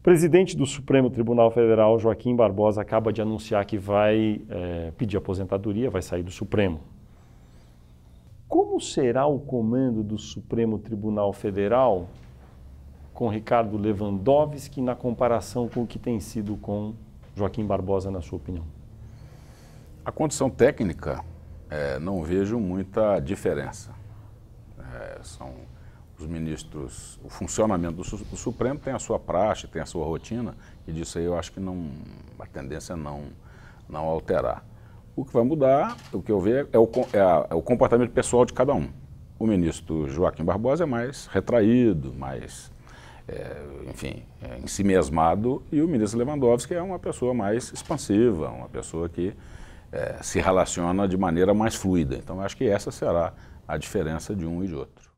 O presidente do Supremo Tribunal Federal, Joaquim Barbosa, acaba de anunciar que vai é, pedir aposentadoria, vai sair do Supremo. Como será o comando do Supremo Tribunal Federal com Ricardo Lewandowski na comparação com o que tem sido com Joaquim Barbosa, na sua opinião? A condição técnica, é, não vejo muita diferença. É, são os ministros, o funcionamento do, do, Supremo tem a sua praxe, tem a sua rotina, e disso aí eu acho que não, a tendência é não, não alterar. O que vai mudar, o que eu vejo, é o, é, a, é o comportamento pessoal de cada um. O ministro Joaquim Barbosa é mais retraído, mais, é, enfim, é, em si mesmado, e o ministro Lewandowski é uma pessoa mais expansiva, uma pessoa que é, se relaciona de maneira mais fluida. Então, acho que essa será a diferença de um e de outro.